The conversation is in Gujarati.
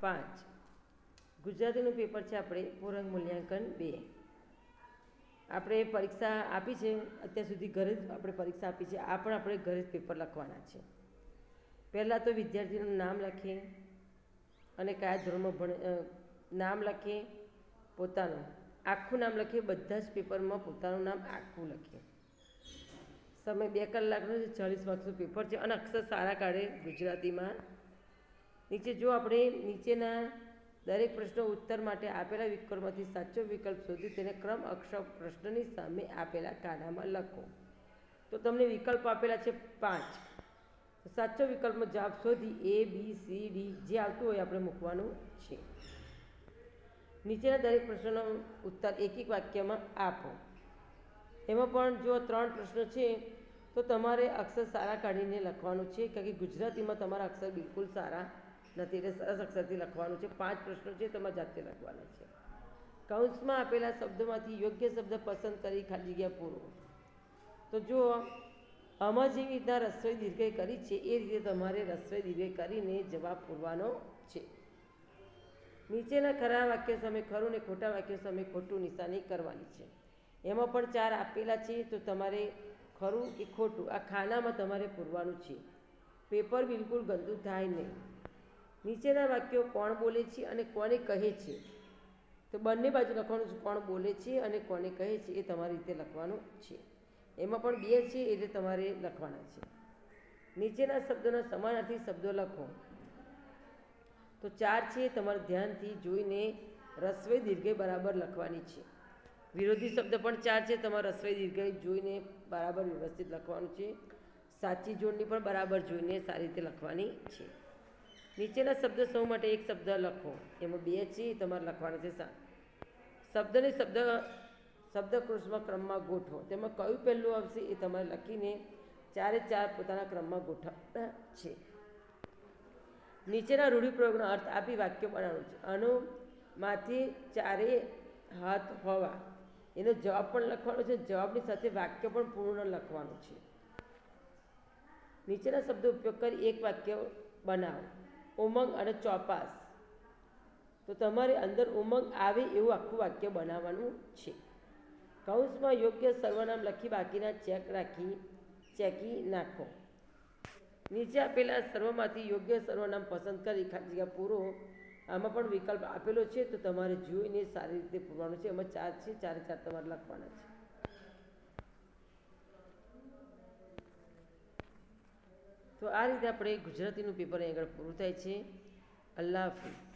પાંચ. ગુજરાતીનું પેપર છે આપણે પૂરક મૂલ્યાંકન બે. આપણે પરીક્ષા આપી છે, અત્યાર સુધી ઘરે જ આપણે પરીક્ષા આપી છે, આ પણ આપણે ઘરે જ પેપર લખવાના છે. પહેલાં તો વિદ્યાર્થીનું નામ લખીએ અને કયા ધોરણમાં ભણે નામ લખીએ, પોતાનું. આખું નામ લખીએ, બધા જ પેપરમાં પોતાનું નામ આખું લખીએ. સમય બે કલાકનું છે, ચાલીસ માર્ક્સનું પેપર છે, અને અક્ષર સારા કાઢે ગુજરાતીમાં. નીચે જો આપણે નીચેના દરેક પ્રશ્નો ઉત્તર માટે આપેલા વિકલ્પમાંથી સાચો વિકલ્પ શોધી તેને ક્રમ અક્ષર પ્રશ્નની સામે આપેલા કાનામાં લખો. તો તમને વિકલ્પ આપેલા છે પાંચ. સાચો વિકલ્પનો જવાબ શોધી એ બી સી ડી જે આવતું હોય આપણે મૂકવાનું છે. નીચેના દરેક પ્રશ્નનો ઉત્તર એક એક વાક્યમાં આપો. એમાં પણ જો ત્રણ પ્રશ્નો છે, તો તમારે અક્ષર સારા કાઢીને લખવાનું છે, કારણ કે ગુજરાતીમાં તમારા અક્ષર બિલકુલ સારા નથી. એટલે સરસ અક્ષરથી લખવાનું છે. પાંચ પ્રશ્નો છે તમારે જાતે લખવાના છે. કૌંસમાં આપેલા શબ્દોમાંથી યોગ્ય શબ્દ પસંદ કરી ખાલી જગ્યા પૂરો. તો જો આમાં જેવી રીતના રસોઈ દીર્ઘય કરી છે, એ રીતે તમારે રસોઈ દીર્ઘય કરીને જવાબ પૂરવાનો છે. નીચેના ખરા વાક્ય સામે ખરું ને ખોટા વાક્ય સામે ખોટું નિશાની કરવાની છે. એમાં પણ ચાર આપેલા છે, તો તમારે ખરું કે ખોટું આ ખાનામાં તમારે પૂરવાનું છે. પેપર બિલકુલ ગંદુ થાય નહીં. નીચેના વાક્યો કોણ બોલે છે અને કોને કહે છે? તો બંને બાજુ લખવાનું છે કોણ બોલે છે અને કોને કહે છે એ તમારી રીતે લખવાનું છે. એમાં પણ બે છે એટલે તમારે લખવાના છે. નીચેના શબ્દોના સમાનાર્થી શબ્દો લખો. તો ચાર છે તમારે ધ્યાનથી જોઈને રસવઈ દીર્ઘે બરાબર લખવાની છે. વિરોધી શબ્દ પણ ચાર છે, તમારે રસવઈ દીર્ઘય જોઈને બરાબર વ્યવસ્થિત લખવાનું છે. સાચી જોડણી પણ બરાબર જોઈને સારી રીતે લખવાની છે. નીચેના શબ્દ સૌ માટે એક શબ્દ લખો. એમાં બે છે તમારે લખવાના છે શબ્દને શબ્દ, શબ્દકોશમાં ક્રમમાં ગોઠવો. તેમાં કયું પહેલું આવશે એ તમારે લખીને ચારે ચાર પોતાના ક્રમમાં ગોઠવવાના છે. નીચેના રૂઢિપ્રયોગનો અર્થ આપી વાક્ય બનાવવાનું છે. આનો માથે ચારે હાથ હોવા. એનો જવાબ પણ લખવાનો છે, જવાબની સાથે વાક્ય પણ પૂર્ણ લખવાનું છે. નીચેના શબ્દો ઉપયોગ કરી એક વાક્ય બનાવો. ઉમંગ અને ચોપાસ. તો તમારે અંદર ઉમંગ આવે એવું આખું વાક્ય બનાવવાનું છે. કૌંસમાં યોગ્ય સર્વનામ લખી બાકીના ચેક રાખી, ચેકી નાખો. નીચે આપેલા સર્વમાંથી યોગ્ય સર્વનામ પસંદ કરી ખાલી જગ્યા પૂરો. આમાં પણ વિકલ્પ આપેલો છે, તો તમારે જોઈને સારી રીતે પૂરવાનું છે. એમાં ચાર છે, ચારે ચાર તમારે લખવાના છે. તો આ રીતે આપણે ગુજરાતીનું પેપર અહીં આગળ પૂરું થાય છે. અલ્લાહ હાફિઝ.